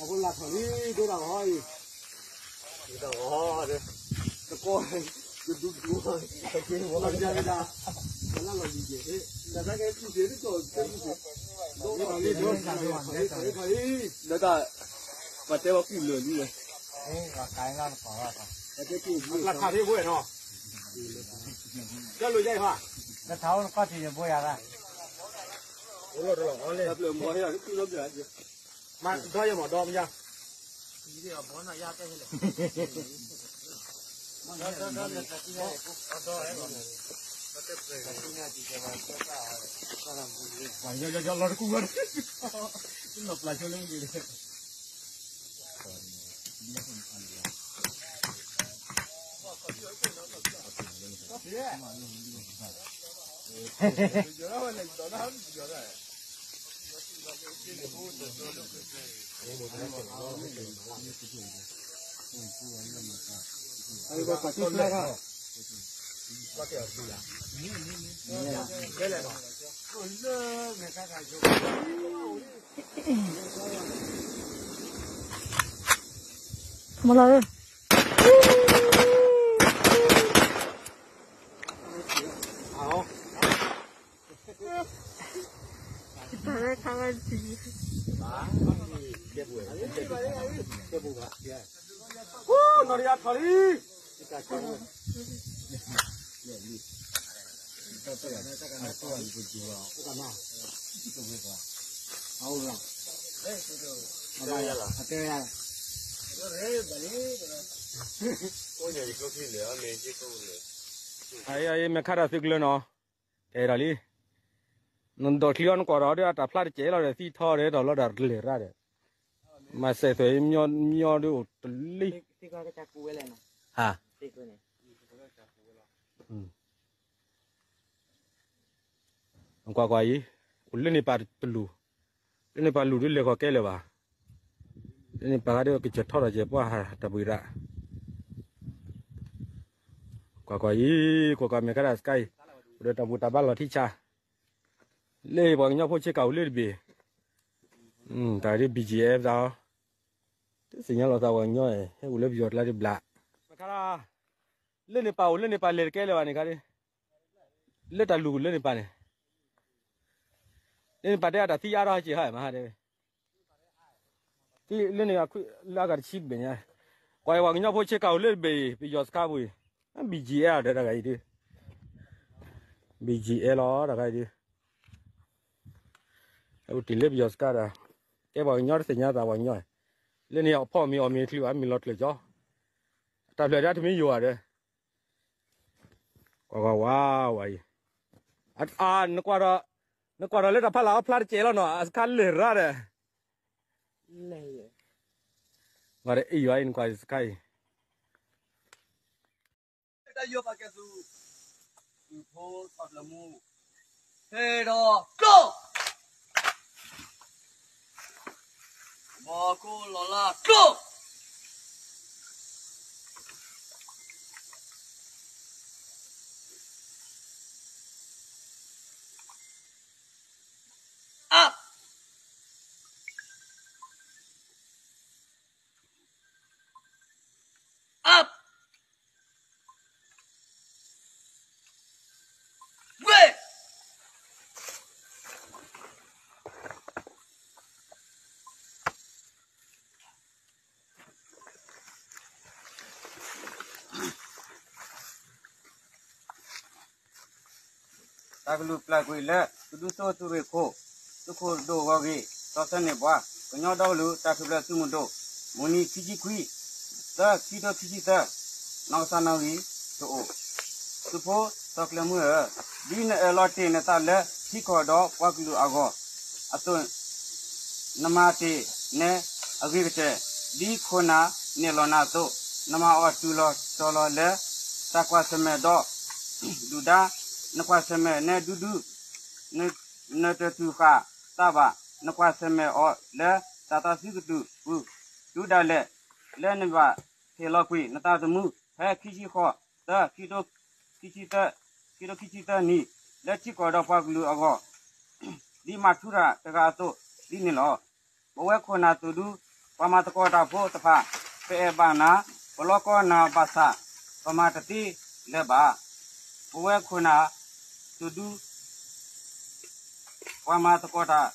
là con lạc thằng đi tôi đào hoi. Đào hoi đấy nó coi nó đúng đúng rồi nó kêu nó làm ra ra nó làm gì vậy? Là ra cái gì đấy rồi cái gì? đó là đi rồi phải phải phải đó là mà thế mà kìm lửa đi rồi là cái ngang phở là cái kìm là thằng đi vui nó cái lùi dây hả? Cái tháo nó có gì vui à ra Hãy subscribe cho kênh Ghiền Mì Gõ Để không bỏ lỡ những video hấp dẫn mà coi cho mỏ đom ra ý thì ở món này ra cái này đó đó đó là cái này ở đó ấy rồi Vậy cho cho cho lo nó cũng gần Cái nộp lại cho nó gì đấy Yeah. 哎，我快点！么嘞？ တဲရ ai ai me khara ra li non do klion rồi đi nên đồ liên quả đó đó tập lại chế rồi để thi thò đấy đó là đặt lề ra đấy mà sẽ thấy nhau nhau đều lý hả ừ qua qua ý lên đi par lù lên đi par lù đi lề qua kia lề bà lên đi par cái cái chết thò là chế qua hà tập bưởi ra. Qua qua ý qua qua mấy cái là sky. Rồi tập bưởi tập bao là thi cha lê bằng nhau phải chơi cầu lê bì ừ tại đi bì gì em sao tức sinh nhau là sao bằng nhau ấy hay lê bì là đi bạ cara lê nè pau lê nè pau lê cái lê này cái lê ta lù lê nè pau này lê nè pau đây là thi ra rồi chị mà hả đây thì lê nè là cái chip bên nhà quay bằng nhau phải chơi cầu lê bì bì giọt cao bùi bì gì à đây là cái gì bì gì đó là cái gì u ti lep yos kara. Ke ba nyor se nya da ba nyor. Le ni pho mi o mi thlu a mi lot le jo. Ta ble da thmi yo are ko ko wa wa yi at a n kwa ra n kwa ra le ta pha la pha che lo no as ka le ra de le ye. Ma re i yo in kwa is kai. Ta yo pa ke su. Ko pa la mu. 嘿，着。Go! တာကလူပလက်ကွေလက်သူတို့ဆိုသူရခိုသူခိုတို့ဝကြီးသောစနေဘွားကညောတော့လူတာထုလက်သူမတို့မူနီခီကြီးခွီတာခီတော့ခီကြီးတာနောက်ဆာနောကြီးတို့သူဖို့တော့ကလမှုရဒီနဲ့လော်တင်နဲ့တာလက်ခီခေါ်တော့ဘွားကလူအကောအသွင်နမတေနဲ့အဂိကတဲ့ဒီခုနာနေလောနာတို့နမအောတူလောတော်လောလက်တကွာစမဲတော့ဒူဒါ နကွာစမဲနဲ့ဒူဒူနနတတူခာတဘာနကွာစမဲအောလဲတတစီကတူဘူးဒူဒါလဲလဲနဘာထေလောက်ကွေနတာတမှုဟဲခီချီခောတခီတိုခီချီတခီတိုခီချီတနီလက်ချီကောတော့ပါကလူအကောဒီမထူရာတကာတော့ဒီနေလောဘဝခွနာတူဒူတပမာတကောတာဖို့တဖာပေဘာနာဘလောကောနာပါစာပမာတတိလက်ပါဘဝခုနာ to wama Wamato Kota.